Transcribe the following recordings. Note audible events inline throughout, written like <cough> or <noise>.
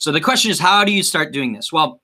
So the question is, how do you start doing this? Well,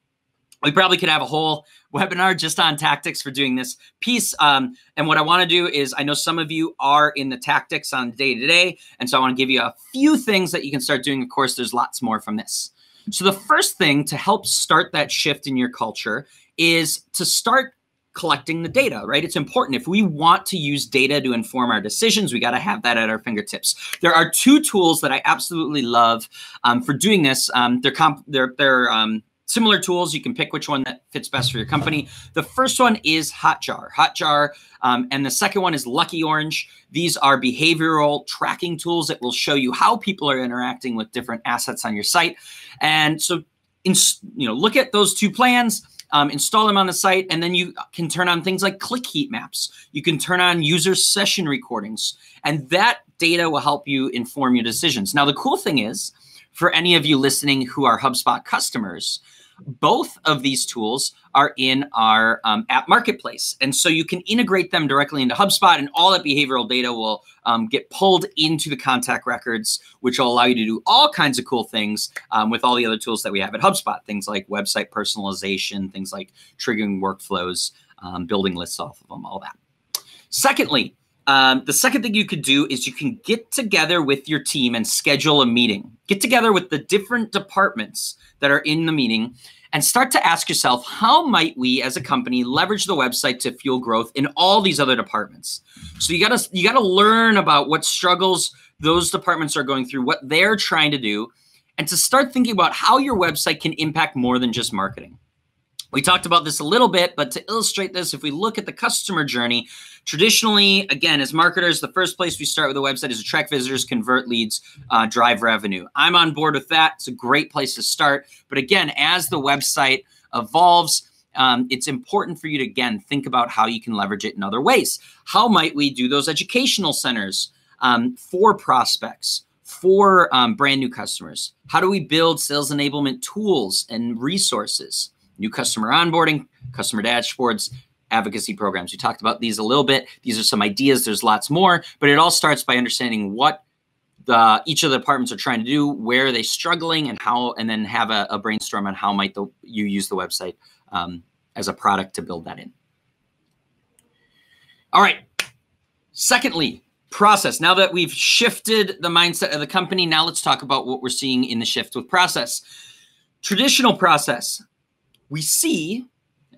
we probably could have a whole webinar just on tactics for doing this piece. Um, and what I want to do is, I know some of you are in the tactics on day to day, and so I want to give you a few things that you can start doing. Of course, there's lots more from this. So the first thing to help start that shift in your culture is to start collecting the data, right? It's important. If we want to use data to inform our decisions, we got to have that at our fingertips. There are two tools that I absolutely love um, for doing this. Um, they're comp- they're they're um, similar tools. You can pick which one that fits best for your company. The first one is Hotjar. Hotjar, um, and the second one is Lucky Orange. These are behavioral tracking tools that will show you how people are interacting with different assets on your site. And so, in, you know, look at those two plans um, install them on the site, and then you can turn on things like click heat maps. You can turn on user session recordings, and that data will help you inform your decisions. Now, the cool thing is, for any of you listening who are HubSpot customers, both of these tools are in our um, app marketplace. And so you can integrate them directly into HubSpot, and all that behavioral data will um, get pulled into the contact records, which will allow you to do all kinds of cool things um, with all the other tools that we have at HubSpot things like website personalization, things like triggering workflows, um, building lists off of them, all that. Secondly, um, the second thing you could do is you can get together with your team and schedule a meeting. Get together with the different departments that are in the meeting and start to ask yourself how might we as a company leverage the website to fuel growth in all these other departments. So you got to you got to learn about what struggles those departments are going through, what they're trying to do, and to start thinking about how your website can impact more than just marketing. We talked about this a little bit, but to illustrate this, if we look at the customer journey, traditionally, again, as marketers, the first place we start with a website is attract visitors, convert leads, uh, drive revenue. I'm on board with that. It's a great place to start. But again, as the website evolves, um, it's important for you to again think about how you can leverage it in other ways. How might we do those educational centers um, for prospects? For um, brand new customers, how do we build sales enablement tools and resources? New customer onboarding, customer dashboards, advocacy programs. We talked about these a little bit. These are some ideas. There's lots more, but it all starts by understanding what the each of the departments are trying to do, where are they struggling, and how, and then have a, a brainstorm on how might the, you use the website um, as a product to build that in. All right. Secondly, process. Now that we've shifted the mindset of the company, now let's talk about what we're seeing in the shift with process. Traditional process we see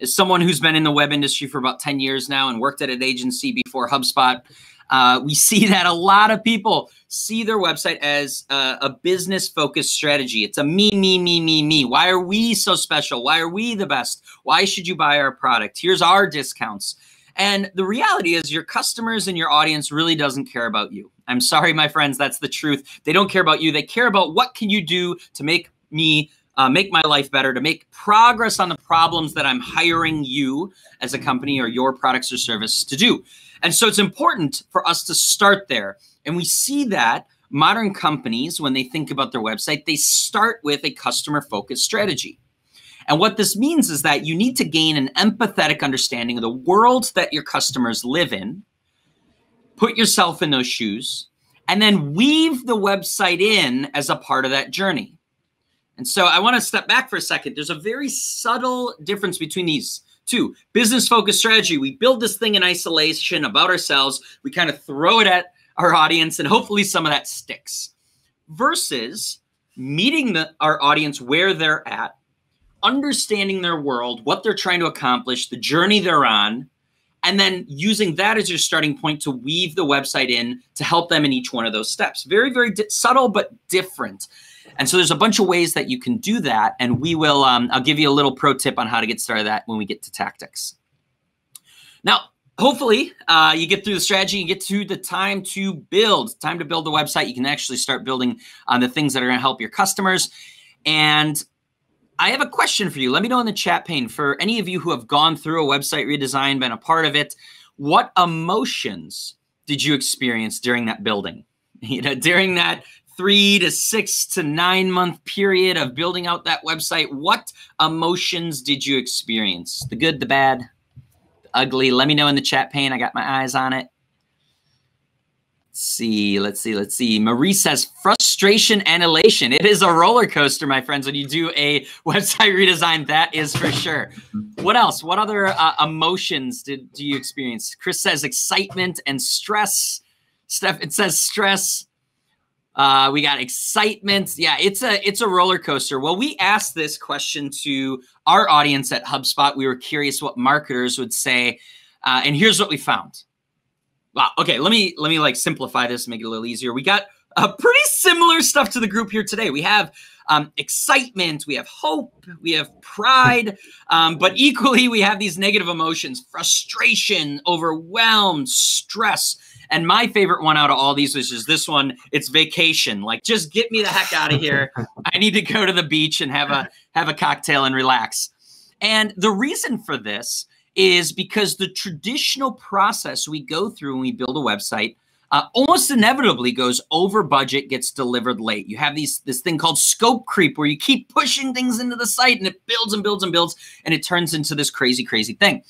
as someone who's been in the web industry for about 10 years now and worked at an agency before HubSpot, uh, we see that a lot of people see their website as a, a business focused strategy. It's a me, me, me, me, me. Why are we so special? Why are we the best? Why should you buy our product? Here's our discounts. And the reality is, your customers and your audience really doesn't care about you. I'm sorry, my friends, that's the truth. They don't care about you. They care about what can you do to make me uh, make my life better, to make progress on the problems that I'm hiring you as a company or your products or service to do. And so it's important for us to start there. And we see that modern companies, when they think about their website, they start with a customer focused strategy. And what this means is that you need to gain an empathetic understanding of the world that your customers live in, put yourself in those shoes, and then weave the website in as a part of that journey. And so I want to step back for a second. There's a very subtle difference between these two. Business focused strategy. We build this thing in isolation about ourselves. We kind of throw it at our audience and hopefully some of that sticks. Versus meeting the, our audience where they're at, understanding their world, what they're trying to accomplish, the journey they're on, and then using that as your starting point to weave the website in to help them in each one of those steps. Very, very subtle, but different. And so there's a bunch of ways that you can do that. And we will, um, I'll give you a little pro tip on how to get started that when we get to tactics. Now, hopefully uh, you get through the strategy, you get to the time to build, time to build the website. You can actually start building on the things that are going to help your customers. And I have a question for you. Let me know in the chat pane for any of you who have gone through a website redesign, been a part of it. What emotions did you experience during that building? <laughs> You know, during that three to six to nine month period of building out that website, what emotions did you experience? The good, the bad, the ugly? Let me know in the chat pane. I got my eyes on it. Let's see, let's see, let's see. Marie says frustration and elation. It is a roller coaster, my friends, when you do a <laughs> website redesign. That is for sure. What else? What other uh, emotions did do you experience? Chris says excitement and stress. Steph, it says stress. Uh, we got excitement. Yeah, it's a it's a roller coaster. Well, we asked this question to our audience at HubSpot. We were curious what marketers would say, uh, and here's what we found. Wow. Okay, let me let me like simplify this, make it a little easier. We got pretty similar stuff to the group here today. We have um, excitement, we have hope, we have pride, um, but equally we have these negative emotions: frustration, overwhelmed, stress. And my favorite one out of all these is just this one. It's vacation. Like, just get me the heck out of here. I need to go to the beach and have a have a cocktail and relax. And the reason for this is because the traditional process we go through when we build a website uh, almost inevitably goes over budget, gets delivered late. You have these this thing called scope creep where you keep pushing things into the site and it builds and builds and builds and it turns into this crazy, crazy thing.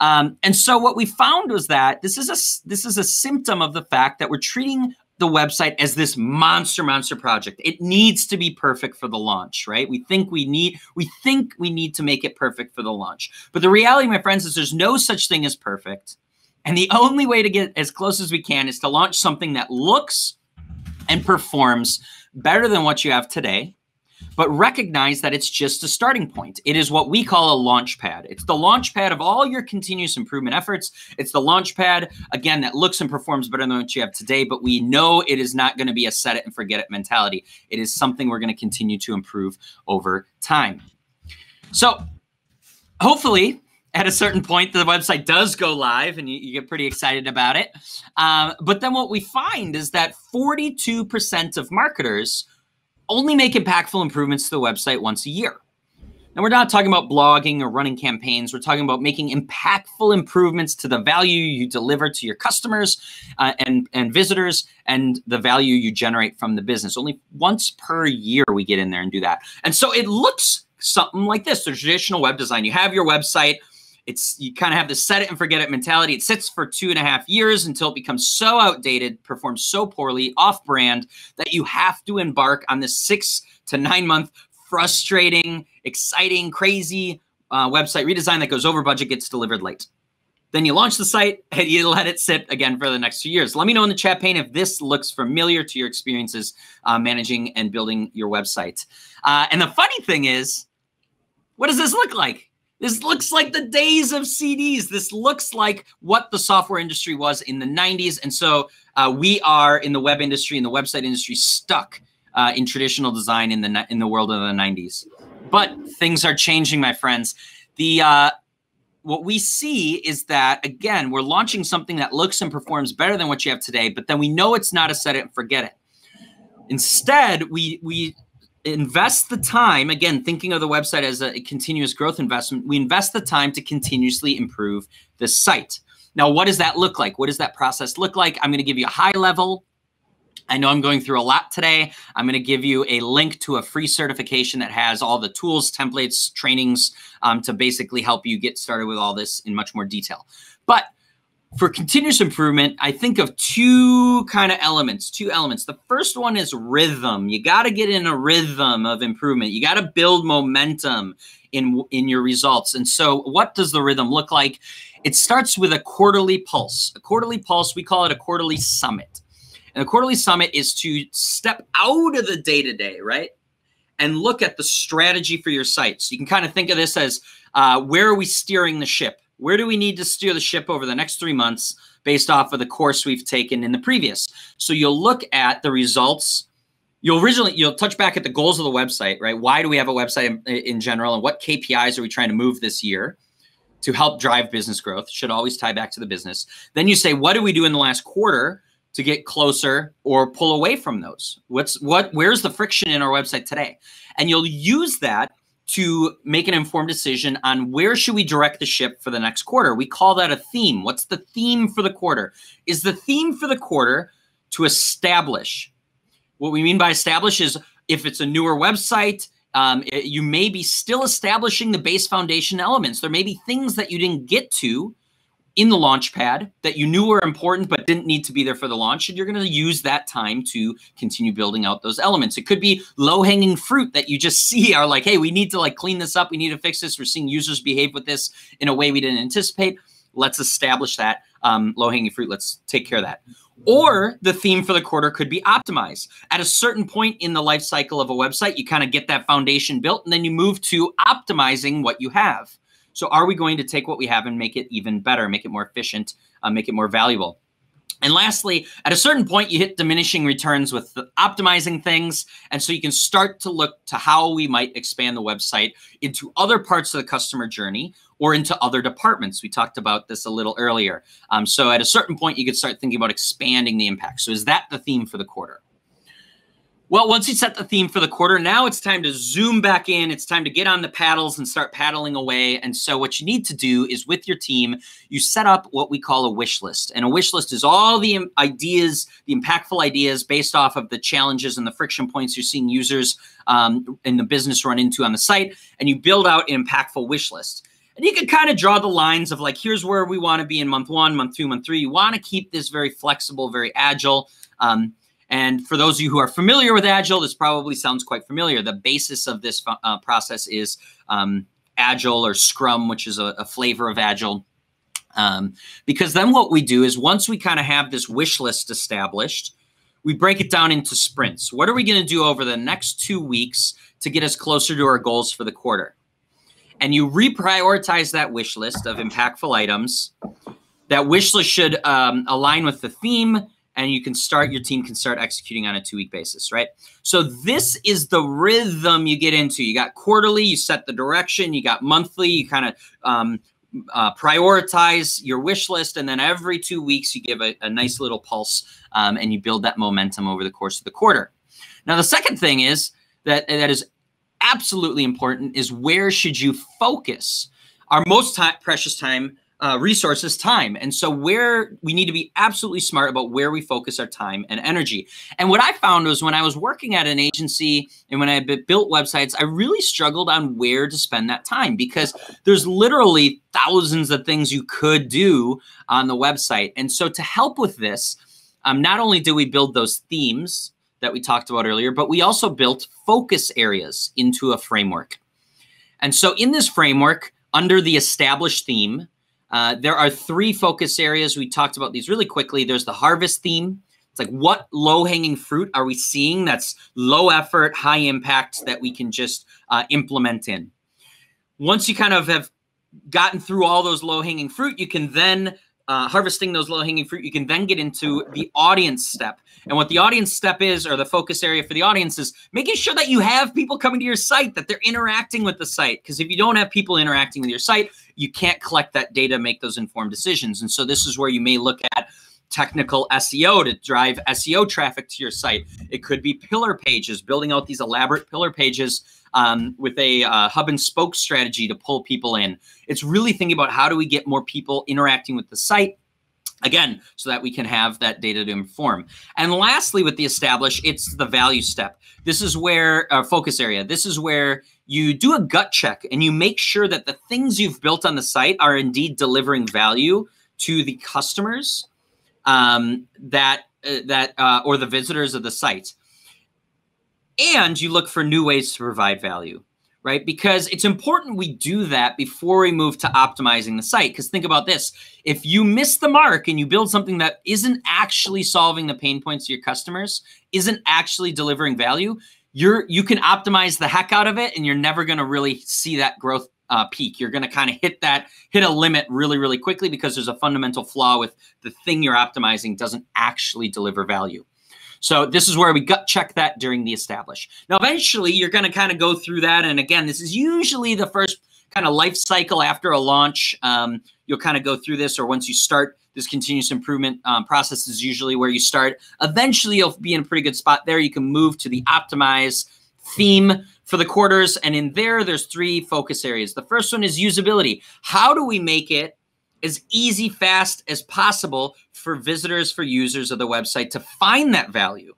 Um, and so what we found was that this is a this is a symptom of the fact that we're treating the website as this monster monster project. It needs to be perfect for the launch right? We think we need we think we need to make it perfect for the launch. But the reality my friends is there's no such thing as perfect. And the only way to get as close as we can is to launch something that looks and performs better than what you have today but recognize that it's just a starting point. It is what we call a launch pad. It's the launch pad of all your continuous improvement efforts. It's the launch pad, again, that looks and performs better than what you have today, but we know it is not going to be a set it and forget it mentality. It is something we're going to continue to improve over time. So, hopefully, at a certain point, the website does go live and you, you get pretty excited about it. Um, but then what we find is that 42% of marketers only make impactful improvements to the website once a year. Now, we're not talking about blogging or running campaigns. We're talking about making impactful improvements to the value you deliver to your customers uh, and, and visitors and the value you generate from the business. Only once per year we get in there and do that. And so it looks something like this the traditional web design. You have your website, it's you kind of have the set it and forget it mentality. It sits for two and a half years until it becomes so outdated, performs so poorly, off brand that you have to embark on this six to nine month frustrating, exciting, crazy uh, website redesign that goes over budget, gets delivered late. Then you launch the site <laughs> and you let it sit again for the next few years. Let me know in the chat pane if this looks familiar to your experiences uh, managing and building your website. Uh, and the funny thing is, what does this look like? This looks like the days of CDs. This looks like what the software industry was in the 90s. And so uh, we are in the web industry, in the website industry, stuck uh, in traditional design in the in the world of the 90s. But things are changing, my friends. The uh, what we see is that again, we're launching something that looks and performs better than what you have today, but then we know it's not a set it and forget it. Instead, we we invest the time again thinking of the website as a continuous growth investment we invest the time to continuously improve the site now what does that look like what does that process look like i'm going to give you a high level I know I'm going through a lot today. I'm going to give you a link to a free certification that has all the tools, templates, trainings um, to basically help you get started with all this in much more detail. But for continuous improvement, I think of two kind of elements, two elements. The first one is rhythm. You got to get in a rhythm of improvement. You got to build momentum in in your results. And so what does the rhythm look like? It starts with a quarterly pulse. A quarterly pulse, we call it a quarterly summit. And a quarterly summit is to step out of the day-to-day, right? And look at the strategy for your site. So you can kind of think of this as uh, where are we steering the ship? Where do we need to steer the ship over the next three months based off of the course we've taken in the previous? So you'll look at the results. You'll originally you'll touch back at the goals of the website, right? Why do we have a website in, in general, and what KPIs are we trying to move this year to help drive business growth? Should always tie back to the business. Then you say, what do we do in the last quarter to get closer or pull away from those? What's what? Where's the friction in our website today? And you'll use that to make an informed decision on where should we direct the ship for the next quarter. We call that a theme. What's the theme for the quarter? Is the theme for the quarter to establish? What we mean by establish is if it's a newer website, um, it, you may be still establishing the base foundation elements. There may be things that you didn't get to in the launch pad that you knew were important but didn't need to be there for the launch and you're going to use that time to continue building out those elements. It could be low hanging fruit that you just <laughs> see are like hey we need to like clean this up. We need to fix this. We're seeing users behave with this in a way we didn't anticipate. Let's establish that um, low hanging fruit. Let's take care of that. Or the theme for the quarter could be optimized. At a certain point in the life cycle of a website, you kind of get that foundation built and then you move to optimizing what you have. So are we going to take what we have and make it even better, make it more efficient, uh, make it more valuable? And lastly, at a certain point, you hit diminishing returns with optimizing things. And so you can start to look to how we might expand the website into other parts of the customer journey or into other departments. We talked about this a little earlier. Um, so at a certain point, you could start thinking about expanding the impact. So is that the theme for the quarter? Well, once you set the theme for the quarter, now it's time to zoom back in. It's time to get on the paddles and start paddling away. And so, what you need to do is with your team, you set up what we call a wish list. And a wish list is all the ideas, the impactful ideas based off of the challenges and the friction points you're seeing users um, in the business run into on the site. And you build out an impactful wish list. And you can kind of draw the lines of like, here's where we want to be in month one, month two, month three. You want to keep this very flexible, very agile. Um, and for those of you who are familiar with Agile, this probably sounds quite familiar. The basis of this uh, process is um, Agile or Scrum, which is a, a flavor of Agile. Um, because then what we do is once we kind of have this wish list established, we break it down into sprints. What are we going to do over the next two weeks to get us closer to our goals for the quarter? And you reprioritize that wish list of impactful items. That wish list should um, align with the theme and you can start your team can start executing on a two week basis right? So this is the rhythm you get into. You got quarterly you set the direction you got monthly you kind of um, uh, prioritize your wish list and then every two weeks you give a, a nice little pulse um, and you build that momentum over the course of the quarter. Now the second thing is that that is absolutely important is where should you focus? Our most precious time uh, resources time. And so, where we need to be absolutely smart about where we focus our time and energy. And what I found was when I was working at an agency and when I built websites, I really struggled on where to spend that time because there's literally thousands of things you could do on the website. And so, to help with this, um, not only do we build those themes that we talked about earlier, but we also built focus areas into a framework. And so, in this framework, under the established theme, uh, there are three focus areas. We talked about these really quickly. There's the harvest theme. It's like what low hanging fruit are we seeing that's low effort, high impact that we can just uh, implement in. Once you kind of have gotten through all those low hanging fruit, you can then uh, harvesting those low hanging fruit, you can then get into the audience step. And what the audience step is, or the focus area for the audience, is making sure that you have people coming to your site, that they're interacting with the site. Because if you don't have people interacting with your site, you can't collect that data, make those informed decisions. And so this is where you may look at technical SEO to drive SEO traffic to your site. It could be pillar pages, building out these elaborate pillar pages um, with a uh, hub and spoke strategy to pull people in. It's really thinking about how do we get more people interacting with the site again so that we can have that data to inform and lastly with the establish it's the value step this is where uh, focus area this is where you do a gut check and you make sure that the things you've built on the site are indeed delivering value to the customers um, that uh, that uh, or the visitors of the site. And you look for new ways to provide value right? Because it's important we do that before we move to optimizing the site. Because think about this. If you miss the mark and you build something that isn't actually solving the pain points of your customers isn't actually delivering value you're you can optimize the heck out of it and you're never going to really see that growth uh, peak you're going to kind of hit that hit a limit really really quickly because there's a fundamental flaw with the thing you're optimizing doesn't actually deliver value so this is where we gut check that during the establish. Now, eventually, you're going to kind of go through that. And again, this is usually the first kind of life cycle after a launch. Um, you'll kind of go through this, or once you start this continuous improvement um, process is usually where you start. Eventually, you'll be in a pretty good spot there. You can move to the optimize theme for the quarters. And in there, there's three focus areas. The first one is usability. How do we make it as easy, fast as possible for visitors, for users of the website to find that value?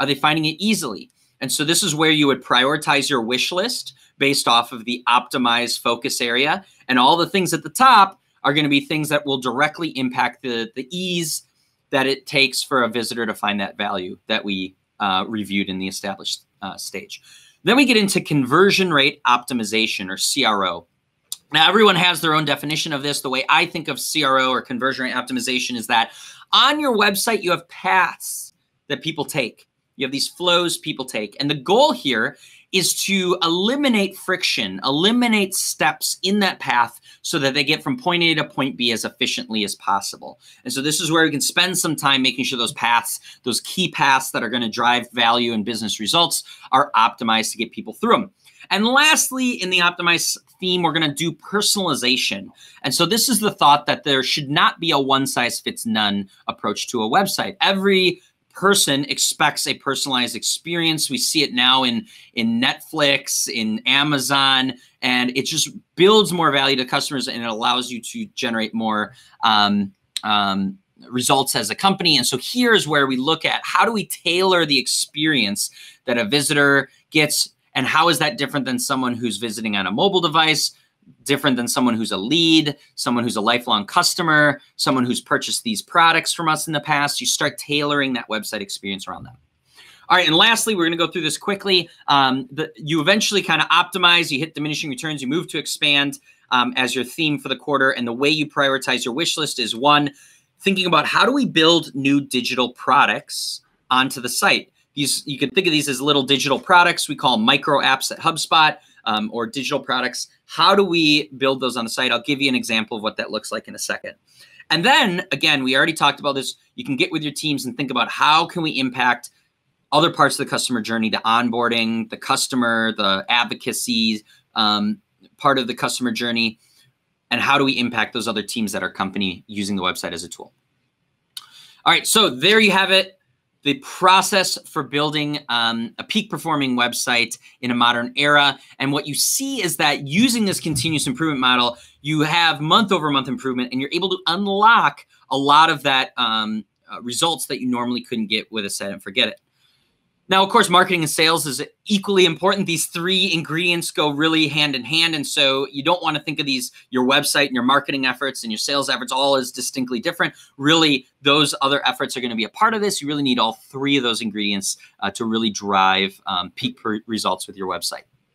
Are they finding it easily? And so this is where you would prioritize your wish list based off of the optimized focus area. And all the things at the top are going to be things that will directly impact the, the ease that it takes for a visitor to find that value that we uh, reviewed in the established uh, stage. Then we get into conversion rate optimization or CRO. Now, everyone has their own definition of this. The way I think of CRO or conversion rate optimization is that on your website, you have paths that people take. You have these flows people take. And the goal here is to eliminate friction, eliminate steps in that path so that they get from point A to point B as efficiently as possible. And so this is where we can spend some time making sure those paths, those key paths that are going to drive value and business results are optimized to get people through them. And lastly, in the optimize theme, we're going to do personalization. And so this is the thought that there should not be a one size fits none approach to a website. Every person expects a personalized experience. We see it now in in Netflix, in Amazon, and it just builds more value to customers and it allows you to generate more um, um, results as a company. And so here's where we look at how do we tailor the experience that a visitor gets, and how is that different than someone who's visiting on a mobile device? Different than someone who's a lead, someone who's a lifelong customer, someone who's purchased these products from us in the past. You start tailoring that website experience around them. All right, and lastly, we're going to go through this quickly. Um, the, you eventually kind of optimize, you hit diminishing returns, you move to expand um, as your theme for the quarter. And the way you prioritize your wish list is one, thinking about how do we build new digital products onto the site. These you can think of these as little digital products. We call micro apps at HubSpot um, or digital products. How do we build those on the site? I'll give you an example of what that looks like in a second. And then again, we already talked about this. You can get with your teams and think about how can we impact other parts of the customer journey, the onboarding, the customer, the advocacy um, part of the customer journey, and how do we impact those other teams that are company using the website as a tool. All right, so there you have it the process for building um, a peak performing website in a modern era. And what you see is that using this continuous improvement model, you have month over month improvement and you're able to unlock a lot of that um, uh, results that you normally couldn't get with a set and forget it. Now, of course, marketing and sales is equally important. These three ingredients go really hand in hand. And so you don't want to think of these, your website and your marketing efforts and your sales efforts all as distinctly different. Really, those other efforts are going to be a part of this. You really need all three of those ingredients uh, to really drive um, peak results with your website.